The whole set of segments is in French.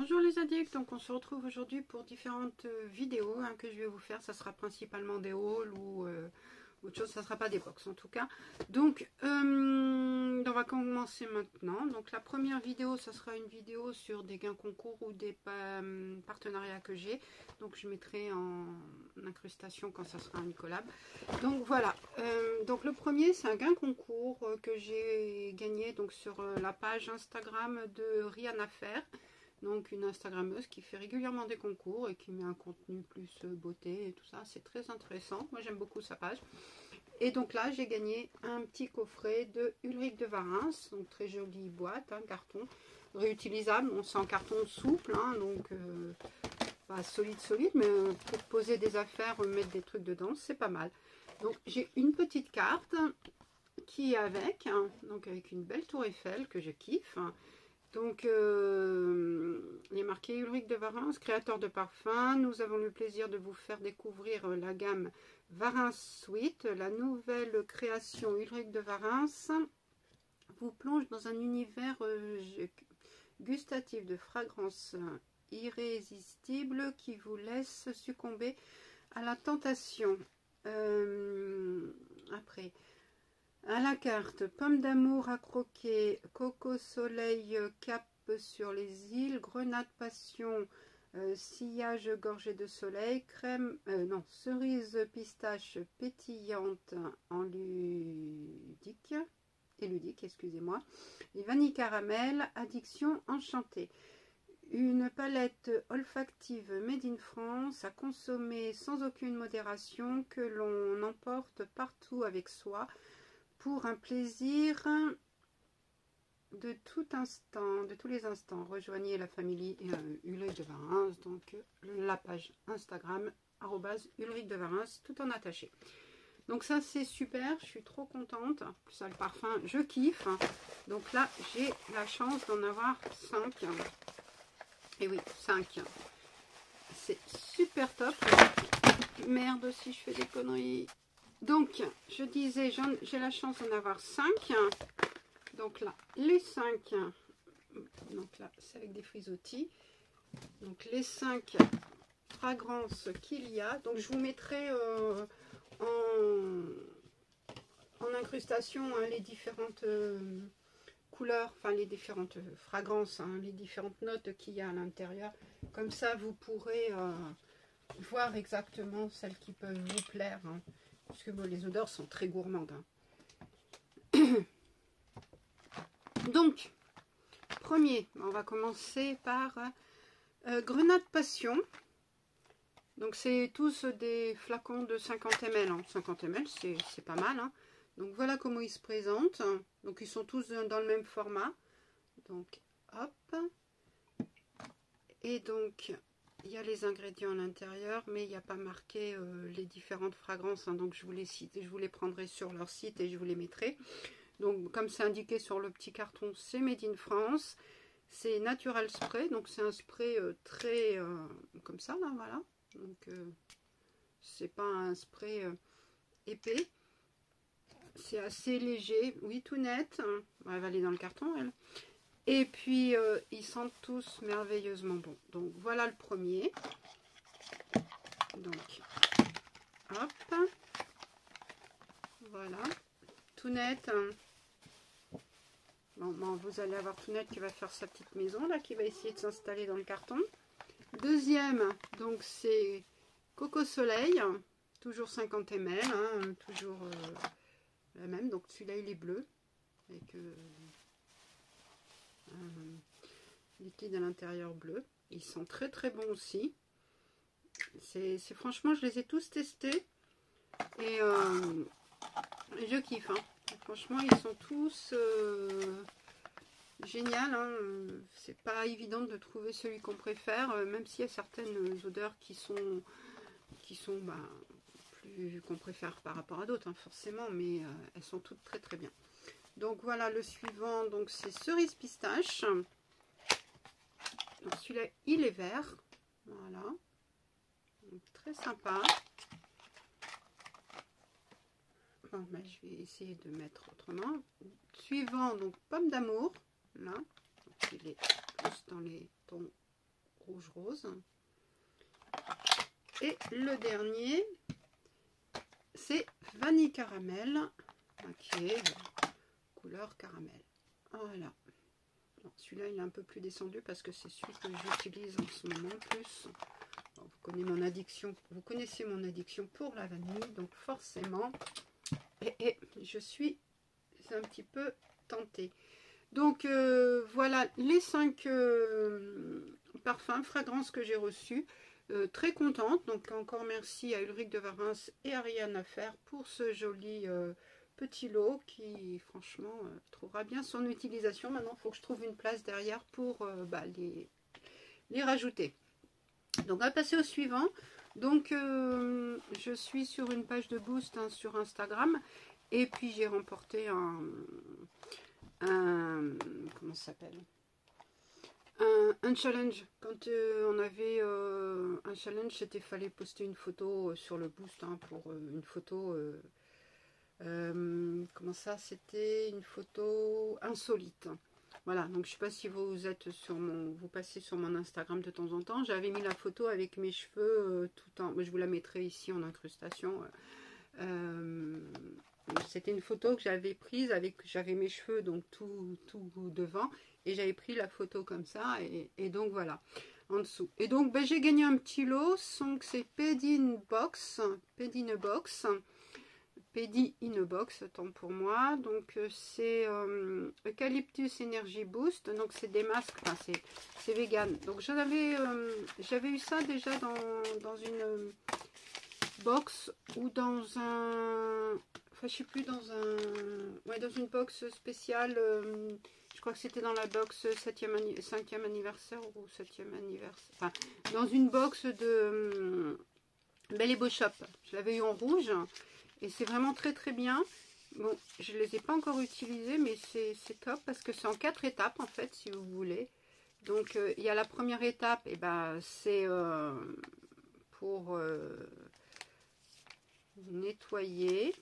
Bonjour les addicts, donc on se retrouve aujourd'hui pour différentes euh, vidéos hein, que je vais vous faire. Ça sera principalement des hauls ou euh, autre chose, ça sera pas des box en tout cas. Donc euh, on va commencer maintenant. Donc la première vidéo, ça sera une vidéo sur des gains concours ou des partenariats que j'ai. Donc je mettrai en incrustation quand ça sera un collab. Donc voilà, donc le premier c'est un gain concours que j'ai gagné donc sur la page Instagram de Rien à faire donc une Instagrammeuse qui fait régulièrement des concours et qui met un contenu plus euh, beauté et tout ça. C'est très intéressant. Moi j'aime beaucoup sa page. Et donc là j'ai gagné un petit coffret de Ulrich de Varins. Donc très jolie boîte, un carton réutilisable. On sent en carton souple, hein, donc euh, pas solide solide, mais euh, pour poser des affaires, mettre des trucs dedans, c'est pas mal. Donc j'ai une petite carte qui est avec, hein, donc avec une belle tour Eiffel que je kiffe. Donc, euh, il est marqué Ulrich de Varins, créateur de parfums. Nous avons le plaisir de vous faire découvrir la gamme Varins Sweet. La nouvelle création Ulrich de Varins vous plonge dans un univers euh, gustatif de fragrances irrésistibles qui vous laisse succomber à la tentation. Euh, après, à la carte, pomme d'amour à croquer, coco soleil cap sur les îles, grenade passion, euh, sillage gorgé de soleil, crème, euh, non, cerise pistache pétillante en ludique, et ludique, excusez-moi, et vanille caramel, addiction enchantée. Une palette olfactive made in France à consommer sans aucune modération que l'on emporte partout avec soi pour un plaisir de tout instant, de tous les instants. Rejoignez la famille euh, de Varins, donc la page Instagram, Ulrich de Varins, tout en attaché. Donc ça c'est super, je suis trop contente. Ça le parfum, je kiffe. Donc là j'ai la chance d'en avoir 5. Et oui, 5. C'est super top. Merde si je fais des conneries. Donc, je disais, j'ai la chance d'en avoir 5. Donc là, les 5. Donc là, c'est avec des frisottis. Donc les 5 fragrances qu'il y a. Donc je vous mettrai euh, en, incrustation hein, les différentes euh, couleurs, enfin les différentes fragrances, hein, les différentes notes qu'il y a à l'intérieur. Comme ça, vous pourrez euh, voir exactement celles qui peuvent vous plaire. Hein. Parce que les odeurs sont très gourmandes. Hein. Donc, premier, on va commencer par euh, Grenade Passion. Donc, c'est tous des flacons de 50 ml. 50 ml, c'est pas mal. Hein. Donc, voilà comment ils se présentent. Donc, ils sont tous dans le même format. Donc, hop. Et donc, il y a les ingrédients à l'intérieur, mais il n'y a pas marqué euh, les différentes fragrances. Hein. donc je vous, les cite, je vous les prendrai sur leur site et je vous les mettrai. Donc comme c'est indiqué sur le petit carton, c'est Made in France. C'est Natural Spray, donc c'est un spray euh, très euh, comme ça, là, voilà. Donc c'est pas un spray épais. C'est assez léger, oui tout net. elle va aller dans le carton, elle. Et puis, euh, ils sentent tous merveilleusement bons. Donc, voilà le premier. Donc, hop. Voilà. Tout net. Bon, vous allez avoir tout net qui va faire sa petite maison, là, qui va essayer de s'installer dans le carton. Deuxième, donc, c'est Coco Soleil. Toujours 50 ml, hein, toujours euh, la même. Donc, celui-là, il est bleu. Avec... Euh, liquide à l'intérieur bleu. Ils sont très très bons aussi. C'est franchement, je les ai tous testés. Et euh, je kiffe. Hein. Franchement, ils sont tous euh, géniaux. Hein. C'est pas évident de trouver celui qu'on préfère, même s'il y a certaines odeurs qui sont, qui sont bah, plus qu'on préfère par rapport à d'autres, hein, forcément. Mais elles sont toutes très très bien. Donc voilà le suivant, donc c'est cerise pistache. celui-là, il est vert. Voilà. très sympa. Bon, ben, je vais essayer de mettre autrement. Suivant, donc pomme d'amour. Là. il est plus dans les tons rouge rose. Et le dernier, c'est vanille caramel, couleur caramel. Voilà. Celui-là, il est un peu plus descendu parce que c'est celui que j'utilise en ce moment plus. vous, connaissez mon addiction, vous connaissez mon addiction pour la vanille, donc forcément, et, je suis un petit peu tentée. Donc euh, voilà les cinq euh, parfums, fragrances que j'ai reçus. Euh, très contente. Donc encore merci à Ulrich de Varins et Ariane Affaire pour ce joli petit lot qui franchement trouvera bien son utilisation. Maintenant il faut que je trouve une place derrière pour bah, les, rajouter. Donc on va passer au suivant. Donc je suis sur une page de boost hein, sur Instagram et puis j'ai remporté un, comment ça s'appelle? Un, challenge. Quand euh, on avait euh, un challenge, c'était fallait poster une photo euh, sur le boost hein, pour une photo. Comment ça C'était une photo insolite. Voilà, donc je sais pas si vous êtes sur mon, vous passez sur mon Instagram de temps en temps. J'avais mis la photo avec mes cheveux tout en, je vous la mettrai ici en incrustation. C'était une photo que j'avais prise avec, j'avais mes cheveux donc tout, tout devant et j'avais pris la photo comme ça et, donc voilà en dessous. Et donc ben, j'ai gagné un petit lot, donc c'est Pedin Box, Pedin Box, Pedi in Box, tant pour moi. Donc euh, c'est euh, Eucalyptus Energy Boost, donc c'est des masques, enfin c'est vegan. Donc j'avais euh, j'avais eu ça déjà dans, dans une box ou dans un enfin je sais plus dans un ouais dans une box spéciale je crois que c'était dans la box 7e 5e anniversaire ou 7e anniversaire enfin dans une box de Belle et Beau Shop je l'avais eu en rouge et c'est vraiment très très bien. Bon je les ai pas encore utilisés mais c'est top parce que c'est en quatre étapes en fait si vous voulez. Donc euh, il y a la première étape et ben c'est pour nettoyer.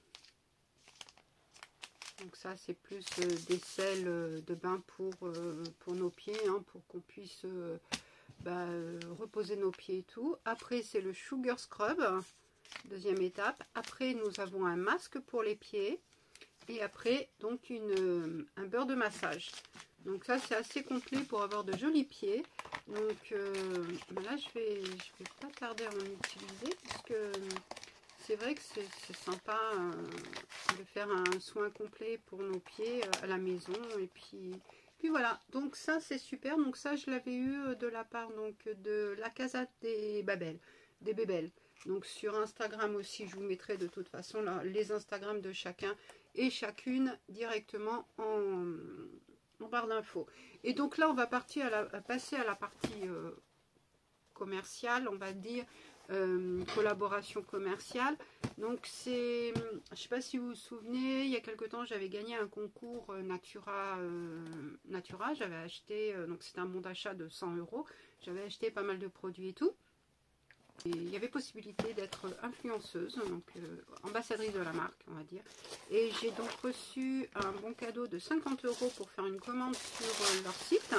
Donc ça, c'est plus euh, des sels euh, de bain pour, euh, pour nos pieds, hein, pour qu'on puisse bah, reposer nos pieds et tout. Après, c'est le Sugar Scrub, deuxième étape. Après, nous avons un masque pour les pieds. Et après, donc, une, un beurre de massage. Donc ça, c'est assez complet pour avoir de jolis pieds. Donc bah là, je vais, je vais pas tarder à en utiliser parce que c'est vrai que c'est sympa euh, de faire un soin complet pour nos pieds euh, à la maison. Et puis, puis voilà, donc ça c'est super. Donc ça je l'avais eu euh, de la part donc de la casette des Babel, des Bébelles. Donc sur Instagram aussi, je vous mettrai de toute façon les Instagram de chacun et chacune directement en, barre d'infos. Et donc là, on va partir à, passer à la partie commerciale, on va dire, euh, collaboration commerciale. Donc c'est, je sais pas si vous vous souvenez, il y a quelque temps j'avais gagné un concours euh, Natura, euh, Natura. J'avais acheté, donc c'était un bon d'achat de 100 euros. J'avais acheté pas mal de produits et tout. Il y avait possibilité d'être influenceuse, donc ambassadrice de la marque, on va dire. Et j'ai donc reçu un bon cadeau de 50 euros pour faire une commande sur leur site.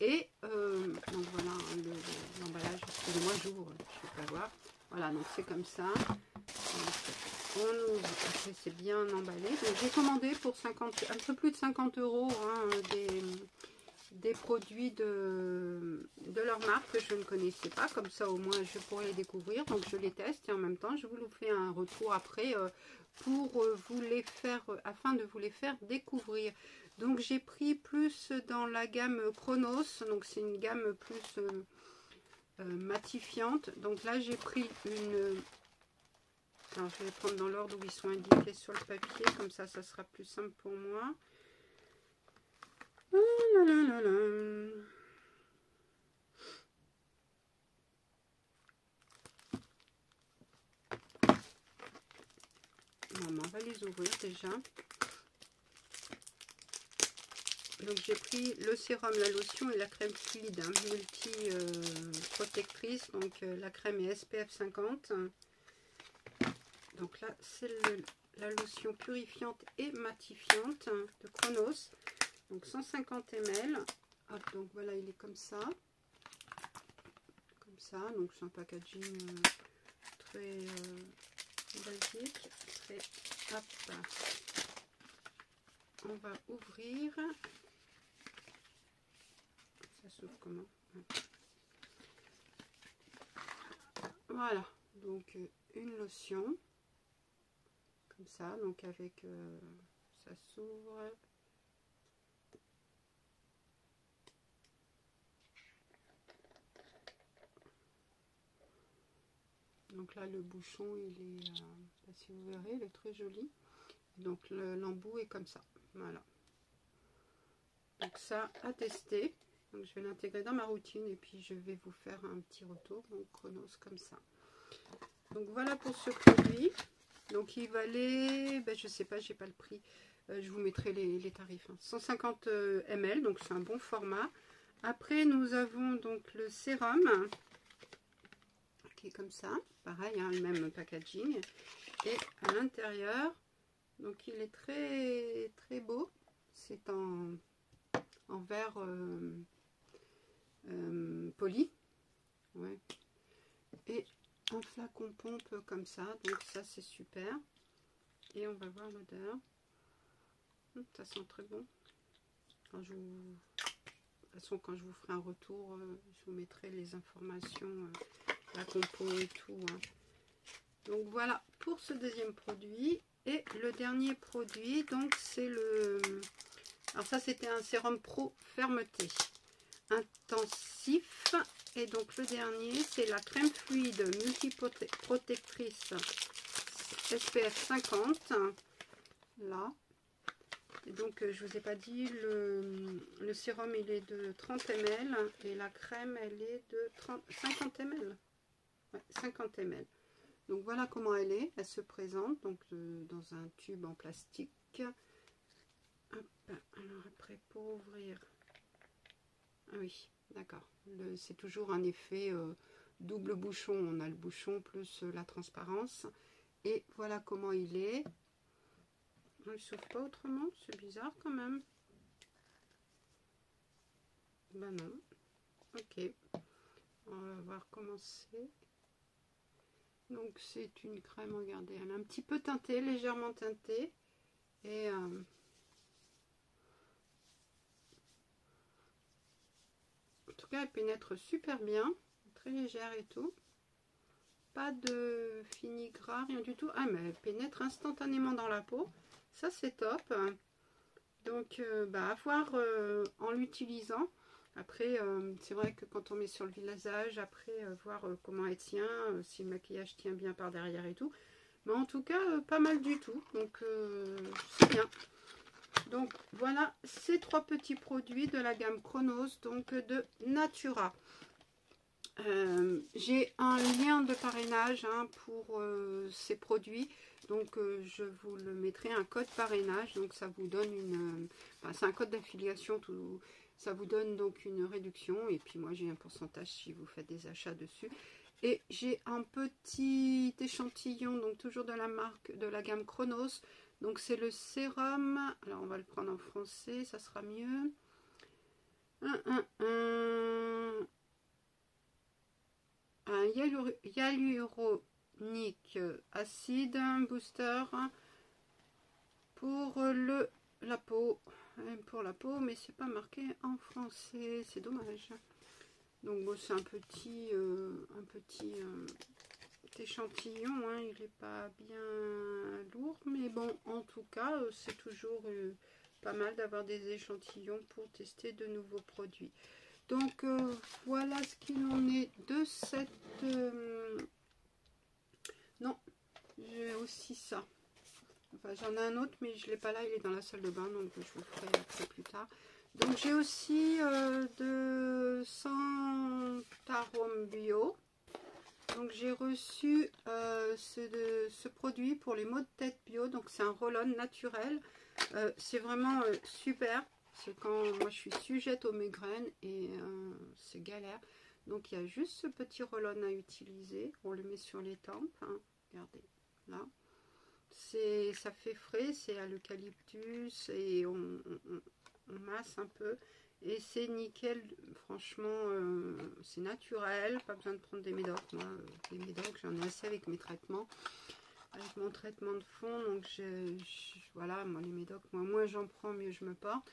Et euh, donc voilà l'emballage. Excusez-moi, j'ouvre, je ne peux pas voir. Voilà, donc c'est comme ça. on après c'est bien emballé. Donc j'ai commandé pour 50, un peu plus de 50 euros hein, des, des produits de, de leur marque que je ne connaissais pas. Comme ça au moins je pourrais les découvrir. Donc je les teste et en même temps je vous fais un retour après euh, pour euh, vous les faire, afin de vous les faire découvrir. Donc j'ai pris plus dans la gamme Chronos, donc c'est une gamme plus euh, euh, matifiante. Donc là j'ai pris une... Alors je vais prendre dans l'ordre où ils sont indiqués sur le papier, comme ça ça sera plus simple pour moi. On va les ouvrir déjà. Donc j'ai pris le sérum, la lotion et la crème fluide, hein, multi euh. Donc euh, la crème est SPF 50. Donc là c'est la lotion purifiante et matifiante de Chronos. Donc 150 ml. donc voilà il est comme ça. comme ça. Donc c'est un packaging très basique. Très, hop, on va ouvrir. Ça s'ouvre comment? Voilà, donc une lotion, comme ça, donc avec, euh, ça s'ouvre. Donc là, le bouchon, il est, euh, pas si vous verrez, il est très joli. Donc l'embout est comme ça. Voilà. Donc ça à tester. Donc je vais l'intégrer dans ma routine et puis je vais vous faire un petit retour. Donc chronos comme ça. Donc voilà pour ce produit. Donc il valait, ben, je sais pas, j'ai pas le prix. Euh, je vous mettrai les, tarifs. 150 hein. euh, ml, donc c'est un bon format. Après nous avons donc le sérum comme ça. Pareil, hein, le même packaging. Et à l'intérieur, donc il est très très beau. C'est en, en verre euh, euh, poli. Ouais. Et un flacon pompe comme ça. Donc ça c'est super. Et on va voir l'odeur. Hum, ça sent très bon. Quand je toute façon, quand je vous ferai un retour, euh, je vous mettrai les informations, la compo et tout. Hein. Donc voilà pour ce deuxième produit. Et le dernier produit, donc c'est le... Alors ça c'était un sérum pro fermeté intensif. Et donc le dernier c'est la crème fluide multiprotectrice SPF 50. Là. Donc je vous ai pas dit, le, le, sérum il est de 30 ml et la crème elle est de 30, 50 ml. 50 ml. Donc voilà comment elle est. Elle se présente donc dans un tube en plastique. Alors après pour ouvrir. Ah oui, d'accord. C'est toujours un effet euh, double bouchon. On a le bouchon plus euh, la transparence. Et voilà comment il est. Il ne s'ouvre pas autrement. C'est bizarre quand même. Ben non. Ok. On va voir comment. Donc c'est une crème, regardez, elle est un petit peu teintée, légèrement teintée. Et euh, en tout cas, elle pénètre super bien, très légère et tout. Pas de fini gras, rien du tout. Ah, mais elle pénètre instantanément dans la peau. Ça, c'est top. Donc, euh, bah, à voir euh, en l'utilisant. Après, euh, c'est vrai que quand on met sur le visage, après, euh, voir euh, comment elle tient, si le maquillage tient bien par derrière et tout. Mais en tout cas, pas mal du tout. Donc, c'est bien. Donc, voilà ces trois petits produits de la gamme Chronos, donc de Natura. J'ai un lien de parrainage hein, pour ces produits. Donc, je vous le mettrai, un code parrainage. Donc, ça vous donne une... c'est un code d'affiliation tout ça vous donne donc une réduction. Et puis moi, j'ai un pourcentage si vous faites des achats dessus. Et j'ai un petit échantillon, donc toujours de la marque, de la gamme Chronos. Donc c'est le sérum. Alors on va le prendre en français, ça sera mieux. Un, un, un, un hyaluronique acide booster pour le, la peau pour la peau, mais c'est pas marqué en français, c'est dommage. Donc bon, c'est un petit, euh, un petit euh, échantillon, hein. il n'est pas bien lourd, mais bon, en tout cas, euh, c'est toujours pas mal d'avoir des échantillons pour tester de nouveaux produits. Donc voilà ce qu'il en est de cette... non, j'ai aussi ça. Enfin, j'en ai un autre, mais je ne l'ai pas là, il est dans la salle de bain, donc je vous le ferai après plus tard. Donc j'ai aussi euh, de Santarum Bio. Donc j'ai reçu euh, ce, produit pour les maux de tête bio. Donc c'est un roll-on naturel. Euh, c'est vraiment super. C'est quand moi je suis sujette aux migraines et c'est galère. Donc il y a juste ce petit roll-on à utiliser. On le met sur les tempes. Hein. Regardez, là ça fait frais, c'est à l'eucalyptus et on, masse un peu Et c'est nickel, franchement, euh, c'est naturel, pas besoin de prendre des médocs. Moi, euh, les médocs, j'en ai assez avec mes traitements, avec mon traitement de fond. Donc, je, voilà, moi, les médocs, moi, moins j'en prends, mieux je me porte.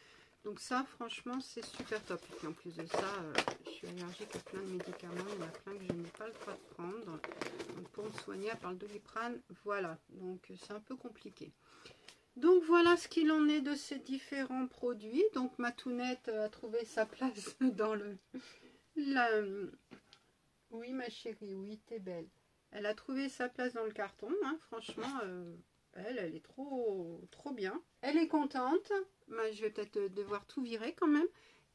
Donc ça, franchement, c'est super top. Et puis en plus de ça, euh, je suis allergique à plein de médicaments. Il y en a plein que je n'ai pas le droit de prendre. Part le doliprane, voilà. Donc c'est un peu compliqué. Donc voilà ce qu'il en est de ces différents produits. Donc ma tounette a trouvé sa place dans le... Oui ma chérie, oui t'es belle. Elle a trouvé sa place dans le carton, hein. franchement, euh, elle, elle est trop, trop bien. Elle est contente. Bah, je vais peut-être devoir tout virer quand même.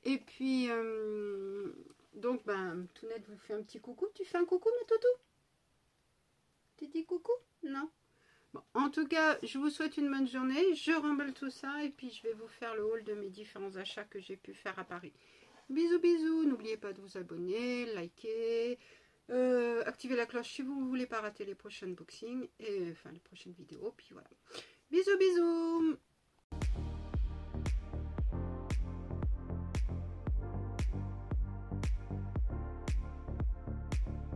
Et puis, euh, donc, ben, Tounette vous fait un petit coucou. Tu fais un coucou, ma toutou Tu dis coucou Non En tout cas, je vous souhaite une bonne journée. Je remballe tout ça et puis je vais vous faire le haul de mes différents achats que j'ai pu faire à Paris. Bisous, bisous. N'oubliez pas de vous abonner, liker, euh, activer la cloche si vous ne voulez pas rater les prochaines boxings et enfin les prochaines vidéos. Puis voilà. Bisous, bisous